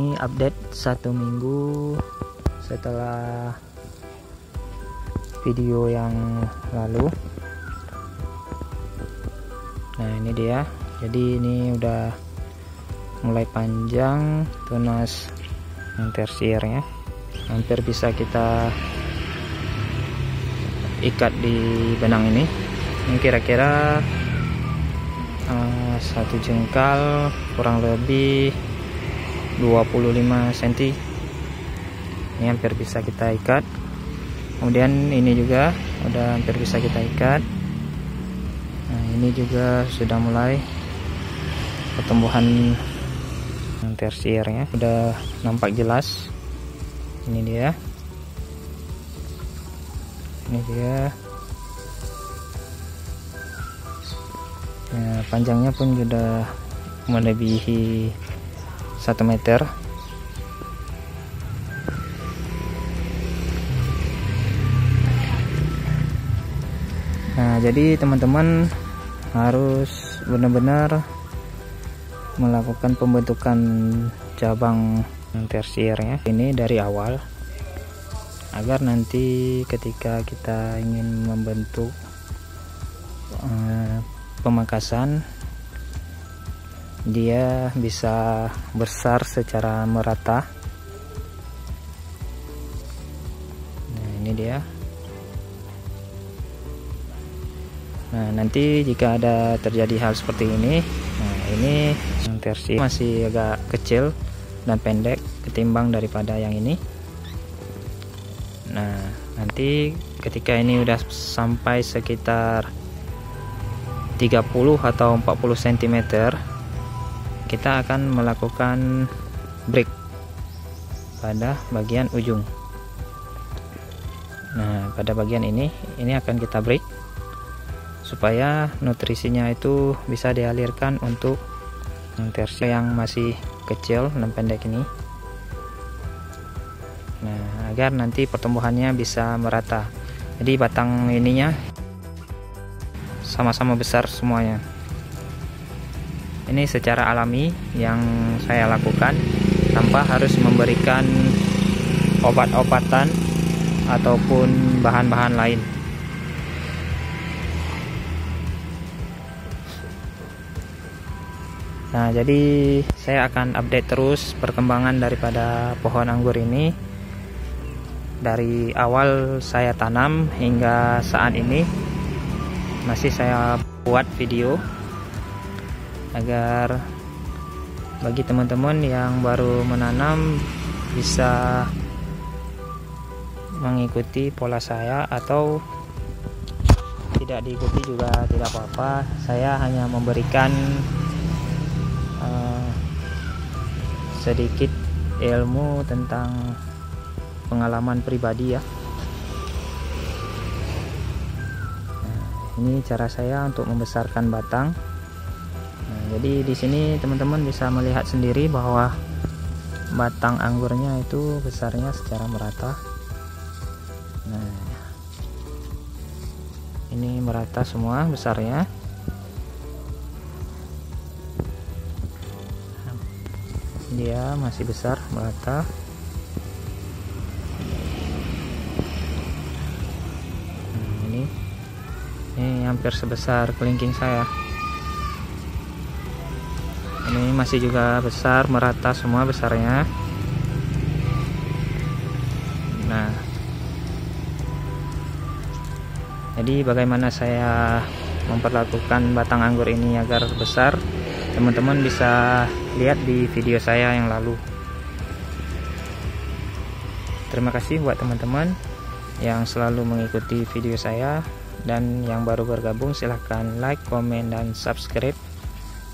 ini update satu minggu setelah video yang lalu. Nah ini dia. Jadi ini udah mulai panjang tunas yang tersiernya hampir bisa kita ikat di benang ini. Ini kira-kira uh, satu jengkal kurang lebih 25 cm ini hampir bisa kita ikat. Kemudian ini juga udah hampir bisa kita ikat. Nah ini juga sudah mulai pertumbuhan tersiernya. Udah nampak jelas. Ini dia. Ini dia. Ya, panjangnya pun sudah melebihi satu meter. Nah jadi teman-teman harus benar-benar melakukan pembentukan cabang tersiernya ini dari awal agar nanti ketika kita ingin membentuk uh, pemangkasan dia bisa besar secara merata. Nah ini dia. Nah nanti jika ada terjadi hal seperti ini nah ini versi masih agak kecil dan pendek ketimbang daripada yang ini. Nah nanti ketika ini udah sampai sekitar 30 atau 40 cm kita akan melakukan break pada bagian ujung. Nah pada bagian ini ini akan kita break supaya nutrisinya itu bisa dialirkan untuk versi yang masih kecil dan pendek ini. Nah agar nanti pertumbuhannya bisa merata. Jadi batang ininya sama-sama besar semuanya ini secara alami yang saya lakukan tanpa harus memberikan obat-obatan ataupun bahan-bahan lain. Nah, jadi saya akan update terus perkembangan daripada pohon anggur ini. Dari awal saya tanam hingga saat ini masih saya buat video agar bagi teman-teman yang baru menanam bisa mengikuti pola saya atau tidak diikuti juga tidak apa-apa. Saya hanya memberikan sedikit ilmu tentang pengalaman pribadi ya. Nah, ini cara saya untuk membesarkan batang jadi di sini teman-teman bisa melihat sendiri bahwa batang anggurnya itu besarnya secara merata. Nah ini merata semua besarnya. Dia masih besar merata. Nah, ini ini hampir sebesar kelingking saya masih juga besar merata semua besarnya. Nah. Jadi bagaimana saya memperlakukan batang anggur ini agar besar? Teman-teman bisa lihat di video saya yang lalu. Terima kasih buat teman-teman yang selalu mengikuti video saya dan yang baru bergabung silahkan like, komen, dan subscribe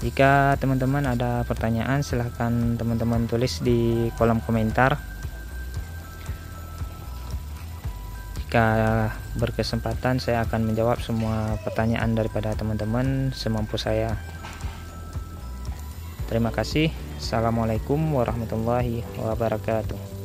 jika teman-teman ada pertanyaan silahkan teman-teman tulis di kolom komentar jika berkesempatan saya akan menjawab semua pertanyaan daripada teman-teman semampu saya Terima kasih. Assalamualaikum warahmatullahi wabarakatuh.